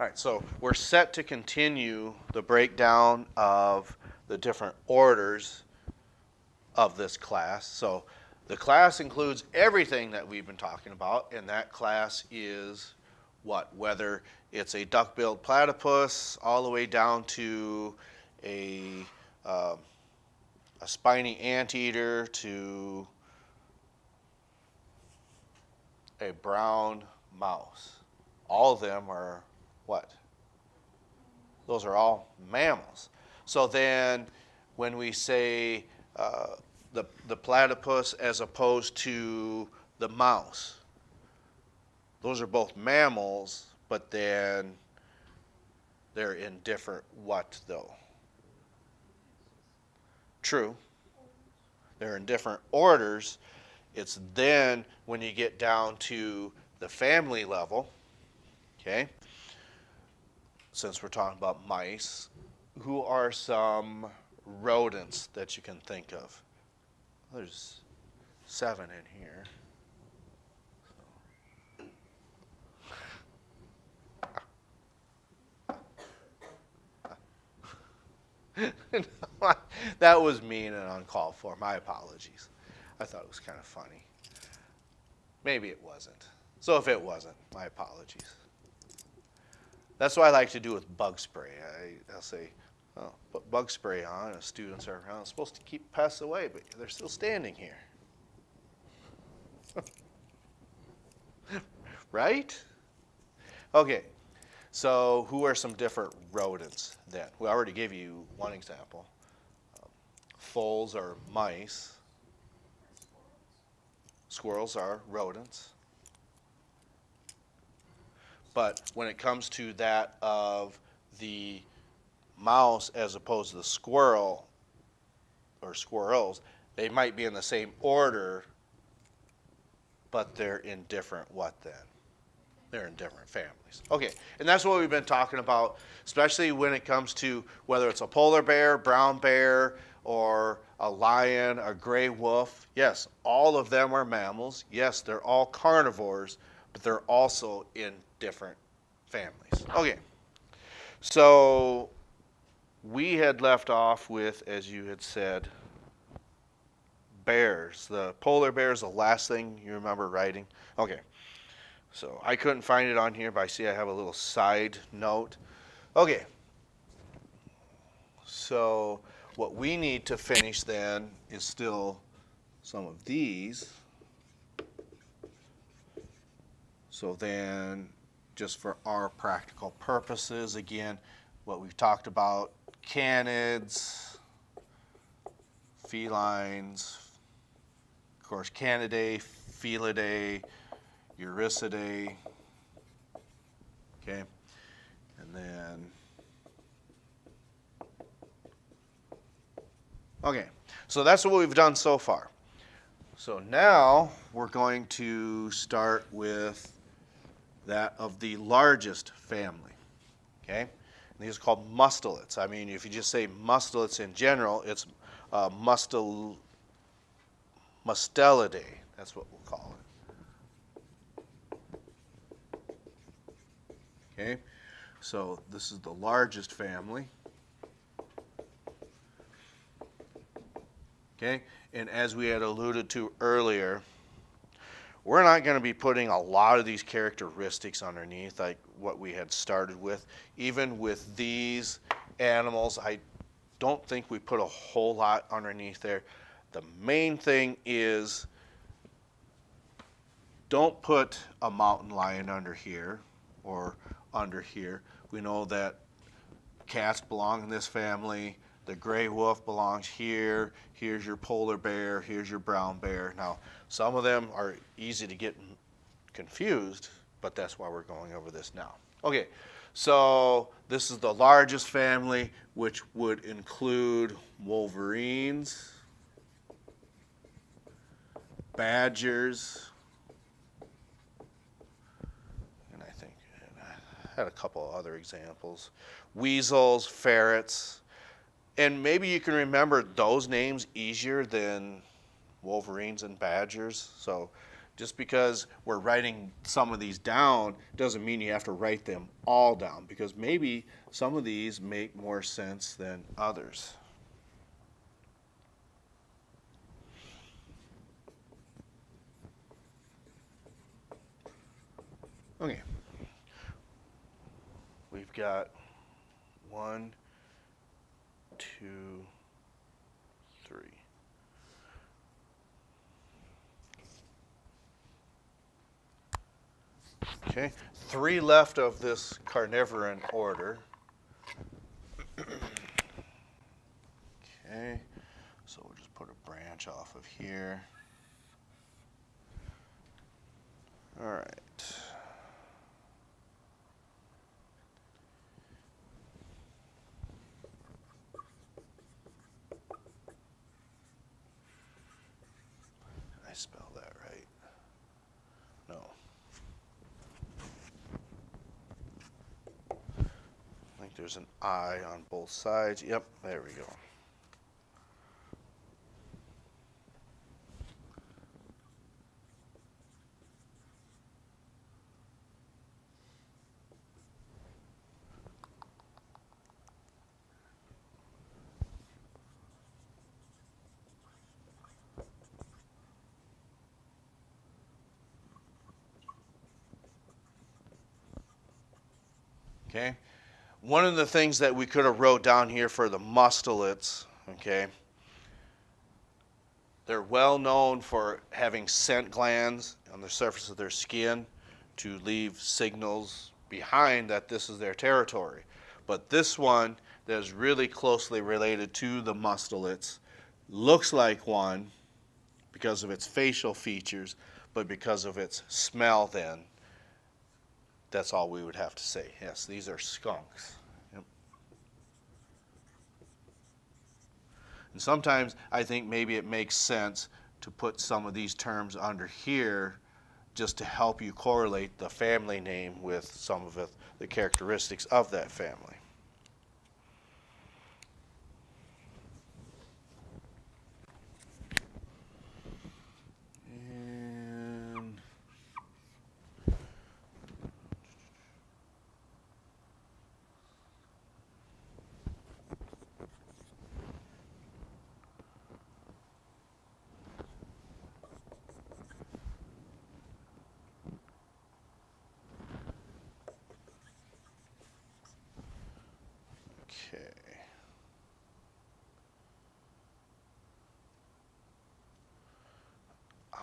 All right, so we're set to continue the breakdown of the different orders of this class. So the class includes everything that we've been talking about, and that class is what? Whether it's a duck-billed platypus all the way down to a, uh, a spiny anteater to a brown mouse. All of them are what? Those are all mammals. So then when we say uh, the, the platypus as opposed to the mouse, those are both mammals, but then they're in different what though? True. They're in different orders. It's then when you get down to the family level, okay? Since we're talking about mice, who are some rodents that you can think of? There's seven in here. that was mean and uncalled for. My apologies. I thought it was kind of funny. Maybe it wasn't. So if it wasn't, my apologies. That's what I like to do with bug spray. I, will say, oh, put bug spray on, and students are around. supposed to keep pests away, but they're still standing here. right? Okay, so who are some different rodents then? We already gave you one example. Um, voles are mice. Squirrels are rodents. But when it comes to that of the mouse as opposed to the squirrel or squirrels, they might be in the same order, but they're in different what then? They're in different families. Okay, and that's what we've been talking about, especially when it comes to whether it's a polar bear, brown bear, or a lion, a gray wolf. Yes, all of them are mammals. Yes, they're all carnivores, but they're also in different families. Okay, so we had left off with, as you had said, bears. The polar bear is the last thing you remember writing. Okay, so I couldn't find it on here, but I see I have a little side note. Okay, so what we need to finish then is still some of these. So then just for our practical purposes. Again, what we've talked about, canids, felines, of course, canidae, felidae, ursidae, okay? And then, okay, so that's what we've done so far. So now we're going to start with that of the largest family. Okay? And these are called mustelates. I mean, if you just say mustelates in general, it's uh, mustel, mustelidae. That's what we'll call it. Okay? So this is the largest family. Okay? And as we had alluded to earlier, we're not going to be putting a lot of these characteristics underneath like what we had started with. Even with these animals, I don't think we put a whole lot underneath there. The main thing is don't put a mountain lion under here or under here. We know that cats belong in this family. The gray wolf belongs here. Here's your polar bear. Here's your brown bear. Now, some of them are easy to get confused, but that's why we're going over this now. Okay, so this is the largest family, which would include wolverines, badgers, and I think I had a couple other examples, weasels, ferrets, and maybe you can remember those names easier than wolverines and badgers. So just because we're writing some of these down doesn't mean you have to write them all down because maybe some of these make more sense than others. Okay. We've got one, two, three. Okay, three left of this carnivoran order. okay, so we'll just put a branch off of here. All right. Spell that right? No. I think there's an I on both sides. Yep, there we go. Okay. One of the things that we could have wrote down here for the mustelids, okay, they're well known for having scent glands on the surface of their skin to leave signals behind that this is their territory. But this one that is really closely related to the mustelids looks like one because of its facial features, but because of its smell then that's all we would have to say. Yes, these are skunks. Yep. And sometimes I think maybe it makes sense to put some of these terms under here just to help you correlate the family name with some of the characteristics of that family.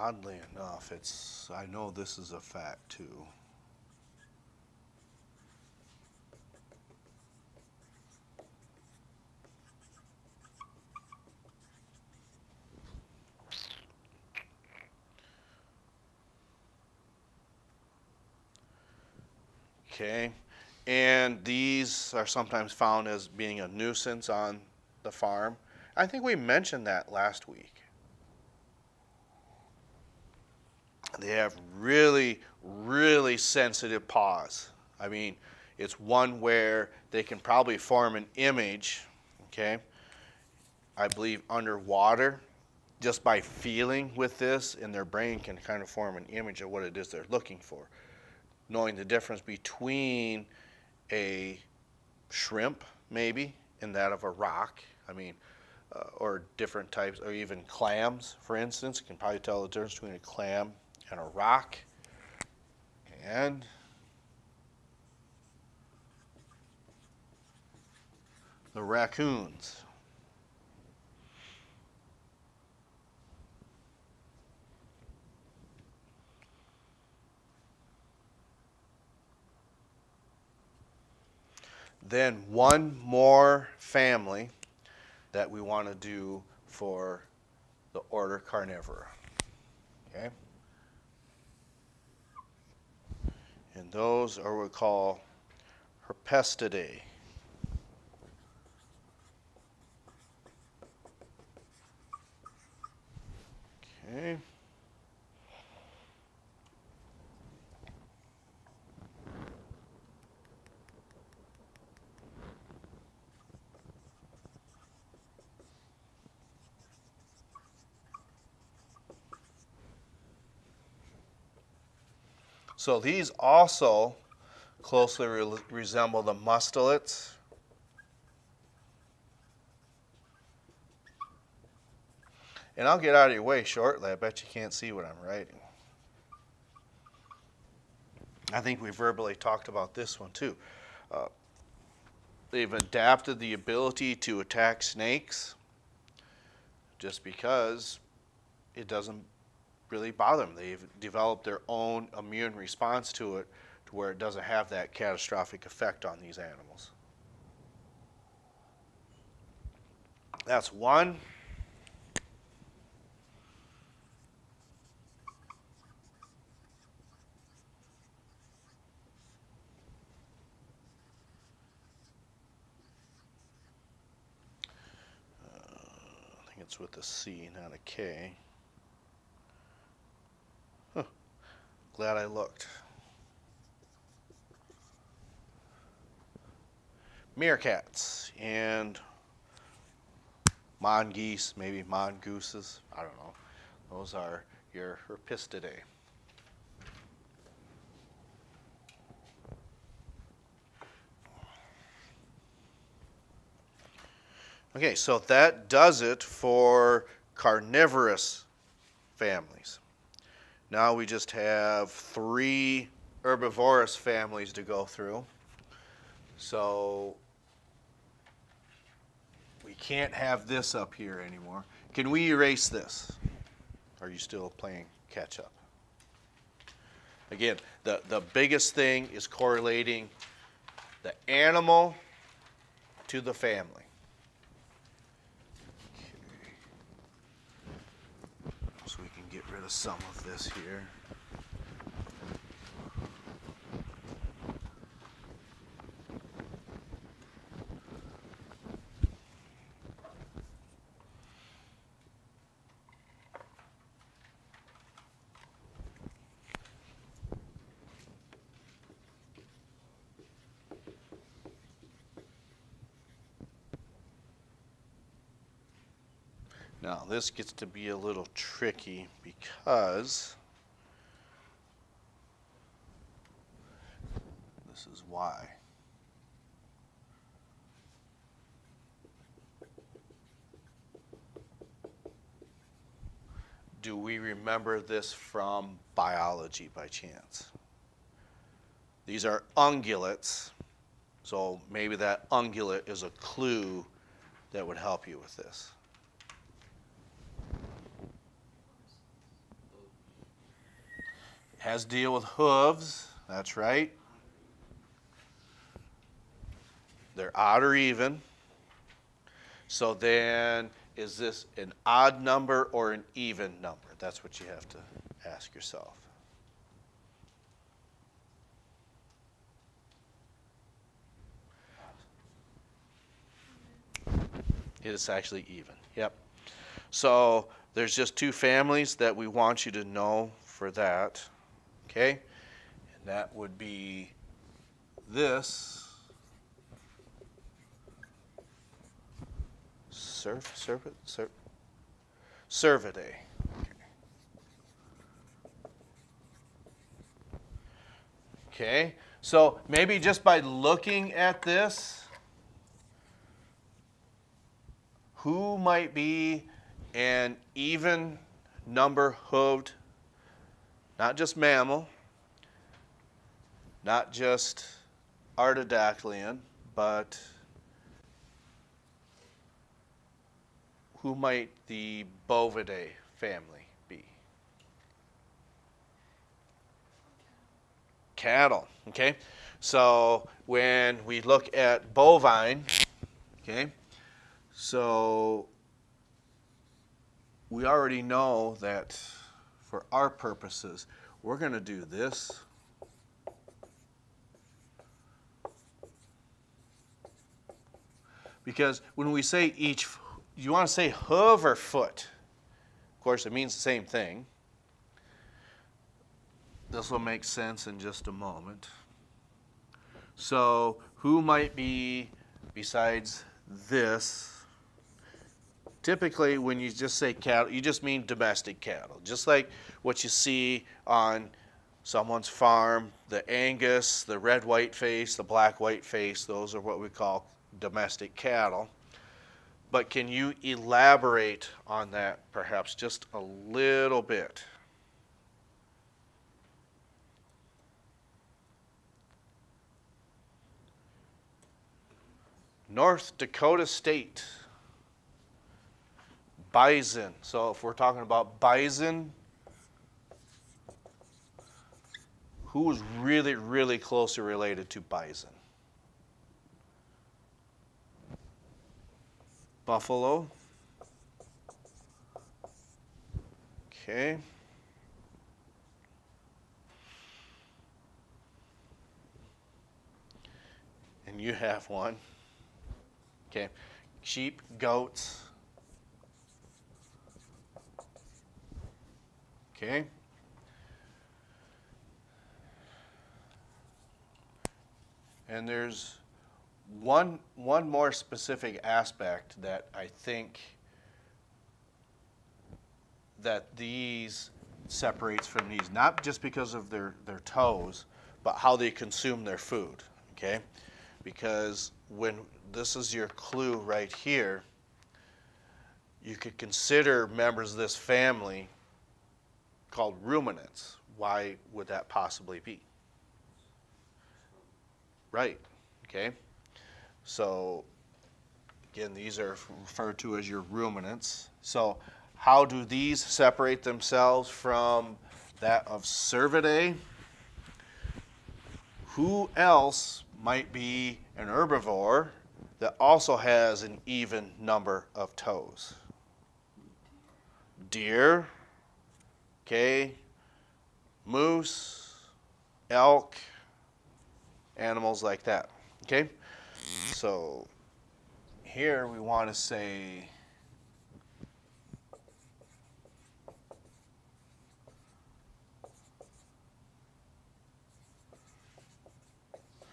Oddly enough, it's I know this is a fact too. Okay, and these are sometimes found as being a nuisance on the farm. I think we mentioned that last week. They have really, really sensitive paws. I mean, it's one where they can probably form an image, okay? I believe underwater, just by feeling with this, and their brain can kind of form an image of what it is they're looking for. Knowing the difference between a shrimp, maybe, and that of a rock. I mean, uh, or different types, or even clams, for instance. You can probably tell the difference between a clam and a rock and the raccoons. Then one more family that we want to do for the order Carnivora. Okay? And those are what we call Herpestidae. Okay. So these also closely re- resemble the mustelates. And I'll get out of your way shortly. I bet you can't see what I'm writing. I think we verbally talked about this one too. Uh, they've adapted the ability to attack snakes just because it doesn't really bother them. They've developed their own immune response to it to where it doesn't have that catastrophic effect on these animals. That's one. Uh, I think it's with a C, not a K. Glad I looked. Meerkats and mongoose, maybe mongooses. I don't know. Those are your Herpestidae. Okay, so that does it for carnivorous families. Now we just have three herbivorous families to go through. So we can't have this up here anymore. Can we erase this? Are you still playing catch up? Again, the, the biggest thing is correlating the animal to the family. Some of this here. Now this gets to be a little tricky because this is why. Do we remember this from biology by chance? These are ungulates, so maybe that ungulate is a clue that would help you with this. Has to deal with hooves. That's right. They're odd or even. So then, is this an odd number or an even number? That's what you have to ask yourself. It is actually even. Yep. So there's just two families that we want you to know for that. Okay? And that would be this. Surf, serp, cervidae. Okay, so maybe just by looking at this, who might be an even number hooved not just mammal, not just artiodactylian, but who might the Bovidae family be? Cattle, okay? So when we look at bovine, okay, so we already know that for our purposes, we're going to do this. Because when we say each, you want to say hoof or foot. Of course, it means the same thing. This will make sense in just a moment. So, who might be, besides this, typically when you just say cattle, you just mean domestic cattle, just like what you see on someone's farm, the Angus, the red white face, the black white face, those are what we call domestic cattle. But can you elaborate on that perhaps just a little bit? North Dakota State. Bison. So if we're talking about bison, who is really, really closely related to bison? Buffalo. Okay. And you have one. Okay. Sheep, goats. Okay. And there's one, one more specific aspect that I think that these separates from these, not just because of their, their toes, but how they consume their food, okay? Because when this is your clue right here, you could consider members of this family called ruminants. Why would that possibly be? Right, okay? So, again, these are referred to as your ruminants. So, how do these separate themselves from that of cervidae? Who else might be an herbivore that also has an even number of toes? Deer, okay, moose, elk, animals like that, okay? So here we want to say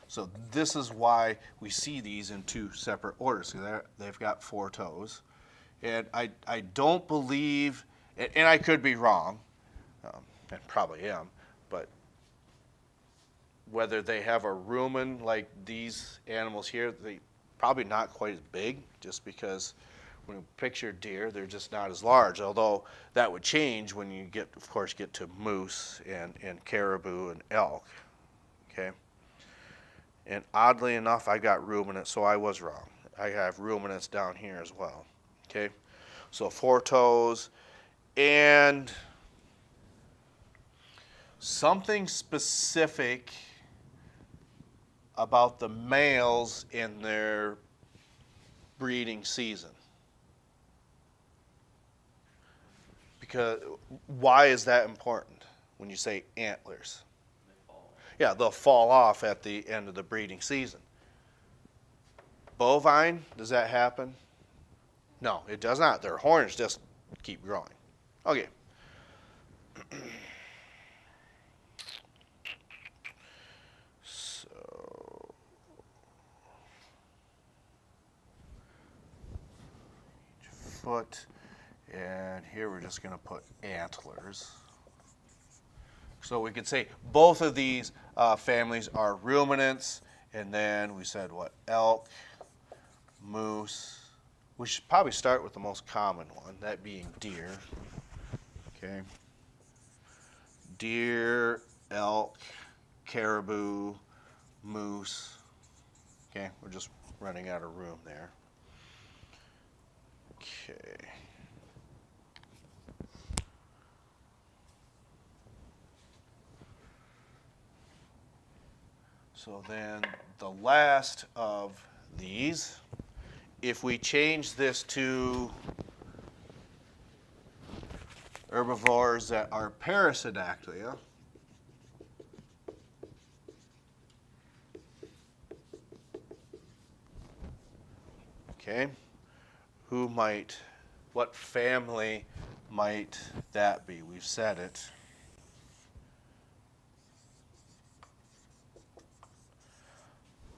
So this is why we see these in two separate orders. They've got four toes. And I, I don't believe, and I could be wrong, um, and probably am, but whether they have a rumen like these animals here, they probably not quite as big, just because when you picture deer, they're just not as large. Although that would change when you get, of course, get to moose and, and caribou and elk. Okay. And oddly enough, I got ruminants, so I was wrong. I have ruminants down here as well. Okay. So four toes and something specific about the males in their breeding season. Because why is that important when you say antlers? yeah, they'll fall off at the end of the breeding season. Bovine, does that happen? No, it does not. Their horns just keep growing. Okay. so foot, and here we're just going to put antlers. So we could say both of these uh, families are ruminants, and then we said what? Elk, moose. We should probably start with the most common one, that being deer. Okay. Deer, elk, caribou, moose. Okay, we're just running out of room there. Okay. So then the last of these, if we change this to herbivores that are Parasidactylia, okay, who might, what family might that be? We've said it.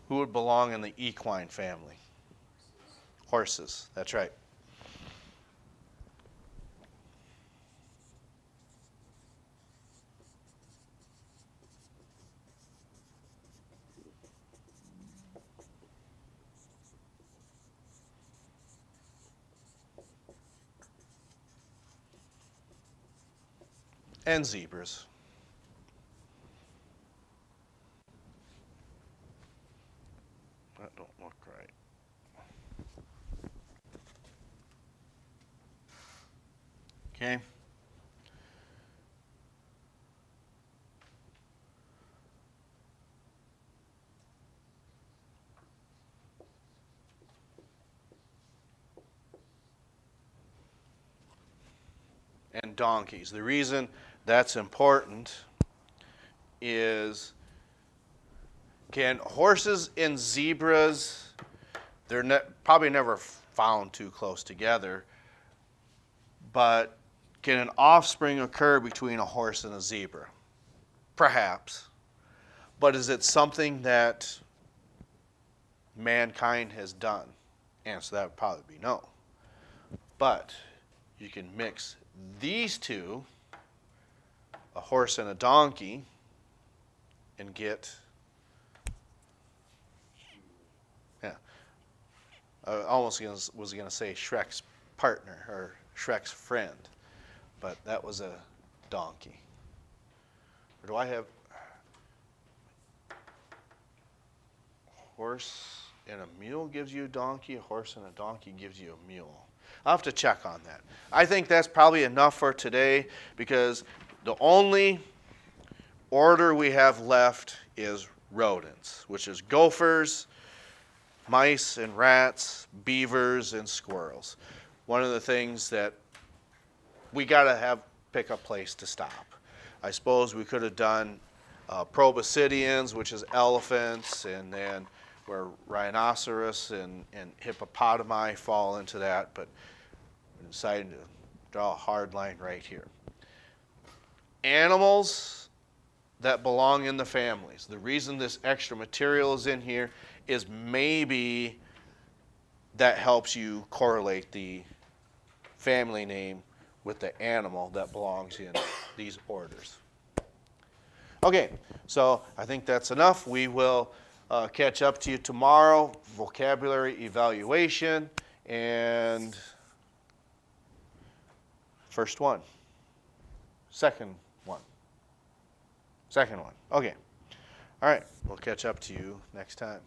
Who would belong in the equine family? Horses, that's right. And zebras. That don't look right. Okay. and donkeys. The reason that's important is can horses and zebras, they're ne- probably never found too close together, but can an offspring occur between a horse and a zebra? Perhaps. But is it something that mankind has done? Answer that would probably be no. But you can mix these two, a horse and a donkey, and get, yeah, I almost was going to say Shrek's partner or Shrek's friend, but that was a donkey. Or do I have horse and a mule gives you a donkey, a horse and a donkey gives you a mule? I'll have to check on that. I think that's probably enough for today because the only order we have left is rodents, which is gophers, mice and rats, beavers and squirrels. One of the things that we got to have pick a place to stop. I suppose we could have done uh, proboscideans, which is elephants, and then where rhinoceros and, and hippopotami fall into that, but we decided to draw a hard line right here. Animals that belong in the families. The reason this extra material is in here is maybe that helps you correlate the family name with the animal that belongs in these orders. Okay, so I think that's enough. We will uh, catch up to you tomorrow, vocabulary evaluation, and first one, second one, second one. Okay. All right, we'll catch up to you next time.